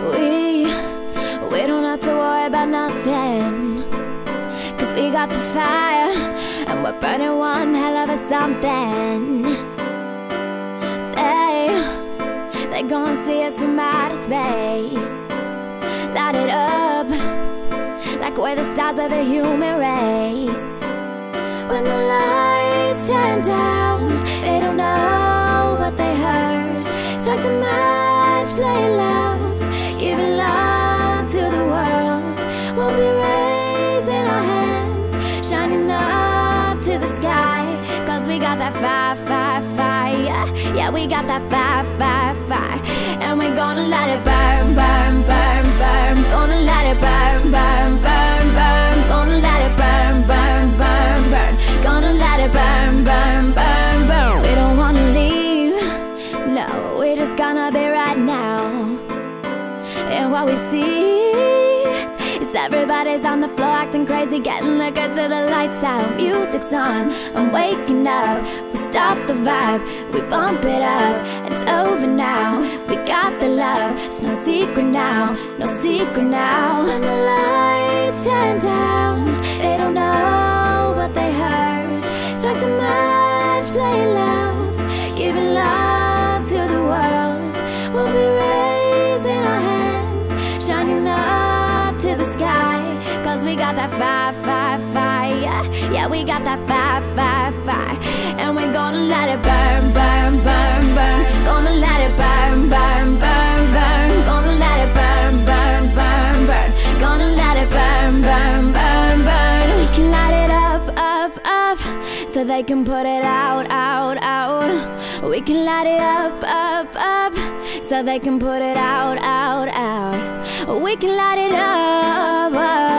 We, we don't have to worry about nothing. Cause we got the fire And we're burning one hell of a something. They, they gonna see us from outer space. Light it up Like we're the stars of the human race. When the lights turn down we got that fire, fire, fire. Yeah, we got that fire, fire, fire. And we're gonna let it burn, burn, burn, burn. Gonna let it burn, burn, burn, burn. Gonna let it burn, burn, burn, burn. Gonna let it burn, burn, burn, burn. We don't wanna leave, no, we're just gonna be right now. And what we see everybody's on the floor acting crazy, getting liquor to the lights out. Music's on, I'm waking up. We stop the vibe, we bump it up, it's over now. We got the love, it's no secret now, no secret now. When the lights turn down, we got that fire, fire, fire. Yeah, we got that fire, fire, fire. And we're gonna let it burn, burn, burn, burn. Gonna let it burn, burn, burn, burn. Gonna let it burn, burn, burn, burn. Gonna let it burn, burn, burn, burn. We can light it up, up, up. So they can put it out, out, out. We can light it up, up, up. So they can put it out, out, out. We can light it up, up.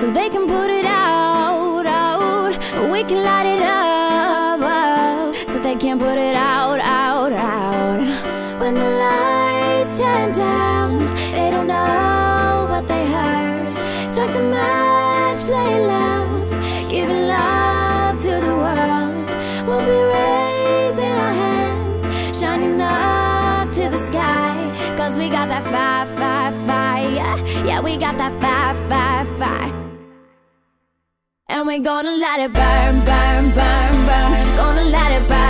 So they can put it out, out. We can light it up, up. So they can put it out, out, out. When the lights turn down, they don't know what they heard. Strike the match, play loud, giving love to the world. We'll be raising our hands, shining up to the sky. Cause we got that fire, fire, fire. Yeah, yeah, we got that fire, fire, fire we're gonna let it burn, burn, burn, burn. Gonna let it burn.